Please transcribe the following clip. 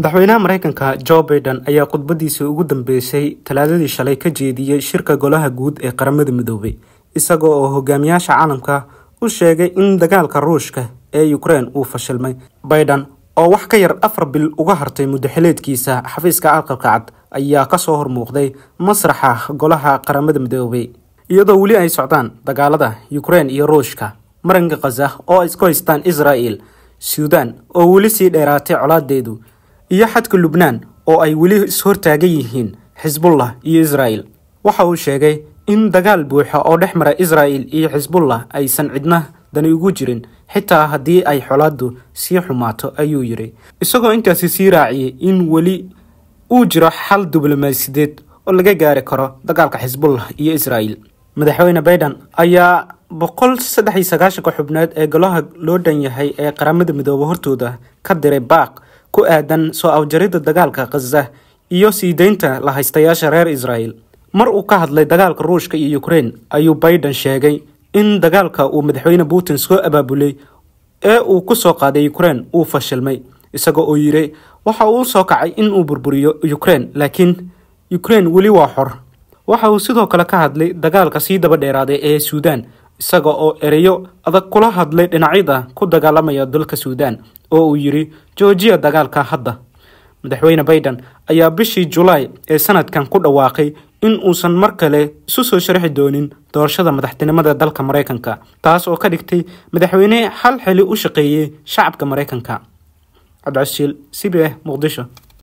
madaxweynaha mareykanka jo baiden ayaa khudbadiisii ugu dambeysay talaadadii shalay ka jeediyey shirka golaha guud ee qaramada midoobay isaga oo hogaamiyaasha caalamka u sheegay in dagaalka ruushka ee ukrein uu fashilmay. Baiden oo wax ka yar afar bil uga hartay muddaxileedkiisa xafiiska aqalka cad ayaa ka soo hormuuqday masraxa golaha qaramada midoobay iyadoo weli ay socdaan dagaalada ukrein iyo ruushka maranka khaza oo isku haystaan israel suudan oo weli sii dheeraatay colaadeedu iyo xadka lubnaan oo ay weli ishortaagan yihiin xisbullah iyo israel waxa uu sheegay in dagaal buuxa oo dhex mara israel iyo xisbullah aysan cidna dani ugu jirin xitaa haddii ay xolaadu sii xumaato ayuu yidhi. Isagoo intaasi sii raaciyay in weli uu jiro xal diblomaasiyadeed oo laga gaari karo dagaalka xisbullah iyo israel madaxweyne baiden ayaa boqol saddex iyo sagaashanka xubneed ee golaha loo dhan yahay ee qaramada midoobe hortooda ka diray baaq ku aadan soo awjaridda dagaalka khaza iyo sii deynta la haystayaasha reer israel mar uu ka hadlay dagaalka ruushka iyo ukrein ayuu baiden sheegay in dagaalka uu madaxweyne putin soo abaabulay ee uu ku soo qaaday ukrein uu fashilmay isaga oo yiri waxa uu soo kacay in uu burburiyo ukrein laakiin ukrein weli waa xor. Waxa uu sidoo kale ka hadlay dagaalka sii daba dheeraaday ee suudan isaga oo ereyo adag kula hadlay dhinacyada ku dagaalamaya dalka suudan oo uu yiri joojiya dagaalka hadda. Madaxweyne baiden ayaa bishii julaay ee sanadkan ku dhawaaqay in uusan mar kale isu soo sharxi doonin doorashada madaxtinimada dalka mareykanka taas oo ka dhigtay madaxweyne hal xili u shaqeeyey shacabka mareykanka. Cabdicasiil c muqdisho